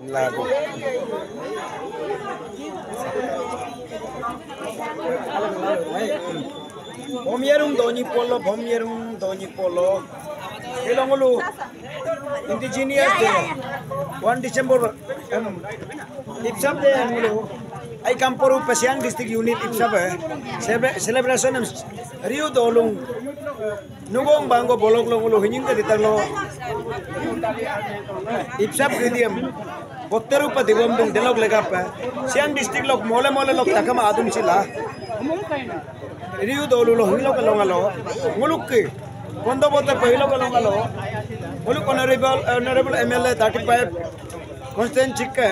लागो भोमियारुङ धोनी पोलो भोमियारुङ धोनी पोलो तेलङ्गलु इन्डिजिनियस डे वान डिसेम्बर लिप्साप डे हाम्रो ay kamporu pasiang district unit ipsap eh celebration Rio dolung nugong bango bolok lo ngulu hinying ka ditalo ipsap ridiam Kotteru pa diwam dong delok legap siang district lok mole mole lok takama adun sila Rio dolu lo hilo ka longalo nguluk ke kondo bote pa hilo ka longalo nguluk honorable honorable MLA 35 Constant Chikke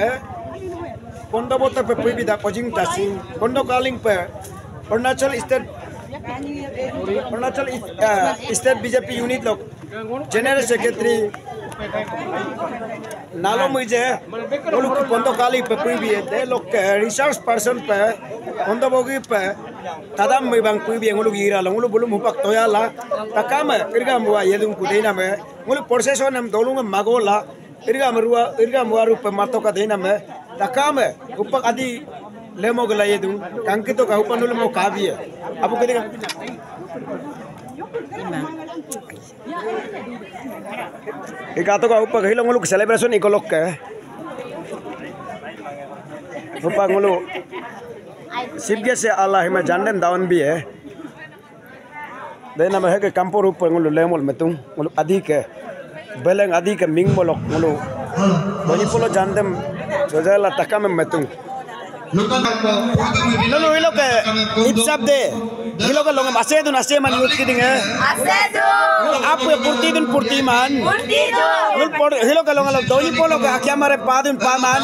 kondo bote pa pibi da pojing tasing kondo kaling pa Arunachal State Arunachal State BJP unit lok, General Secretary नालो मुझे वो लोग बंदो काली पे कोई भी है लोग रिसर्च पर्सन पे बंदो बोगी पे तदम में बंग कोई भी लोग हीरा लोग वो मुपक तो यार ला तकाम इरगा मुआ ये दूँ कुछ देना में वो लोग प्रोसेसर हम दोनों में मगो ला इरगा मरुआ इरगा मुआ रूप पे मारतो का देना में तकाम उपक आदि ले मो गला ये दूँ कंकी तो का ऊपर नुल मो कावी है अब वो करेगा Ikato ka upag hilong ngulog celebration ikolok ka. Upag ngulu. शिवगे से अल्लाह हिमा जानन दावन भी है देना में है के कंपोर ऊपर ngulu lemol metung ngulu adi ke beleng adi ke ming molok ngulu boni polo jandem jojala takam metung Lalu hilo ke ipsap de hilo ke longa ase tu nase man yut kiding hai ase tu आप पुर्ती दिन पुर्ती मान Purty tu Ngul por hilo ka longa doni polo ka akya mare padun paman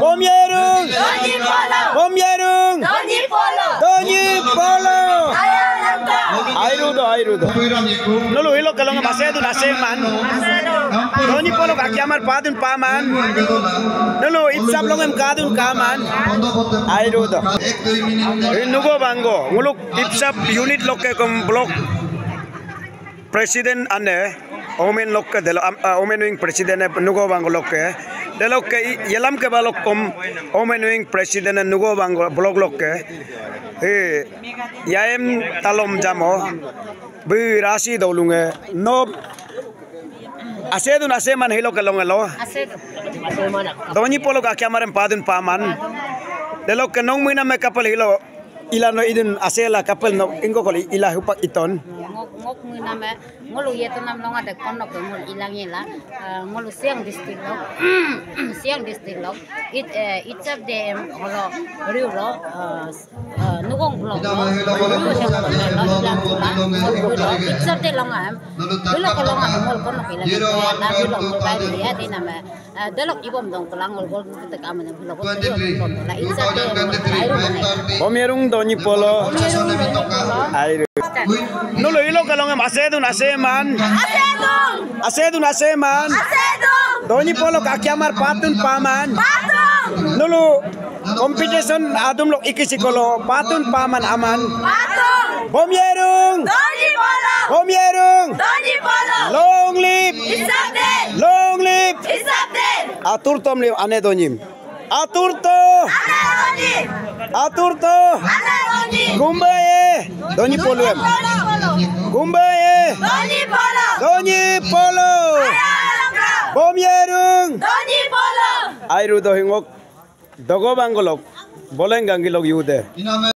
bom yerung Doni polo bom yerung Doni polo doni polo Ayo langka airu do airu do nulu hilo ka longa base tu nase man ase tu doni polo ka akya mare padun paman nulu ipsap longem kadun kaman airu do nugo bango nguluk ipsap unit lokke kom blok president ane omen lokke delo omen wing president nugo bango lokke delokke yelam ke balok kom omen wing president nugo bango blok lokke he yaem talom jamo bi rasi dolunge no hace Asedo na se man hilo kalong alo. Asedo. Donyi polo ka kyamar empadun paman. Delo kenong mina me kapal hilo ilano idun asela kapal no ingo kali ilah hupak iton. ngok mu nama e. ngolu ye nam longa de kon nok e ngol ilang ye e, ngolu siang district lo. Siang lo. It it of the holo riu lo nugong lo. It longa dulu longa ngol kon nok ilang ye la dulu ko ya, ba ya, ibom dong ko langol gol te kam ne lo ko la. It of doni polo. Nulo ilo kalong am asedun aseman. Asedun. man, ase dun. Doni polo kakiamar patun paman. Patun. Nulo competition adum lo ikisikolo patun paman aman. Patun. Bom yerung. Doni polo. Bom yerung. Doni polo. Long live. Isabde. Long live. Isabde. Atur tom live ane donim. atur to, Ane donim. Aturto. Ane donim. Kumbaya. Doni Polo. Gumbaye. Doni Polo. Eh. Doni Polo. Bom Yerung. Doni Polo. Airu Dohingok. Dogobangolok. Bolengangilok Yude.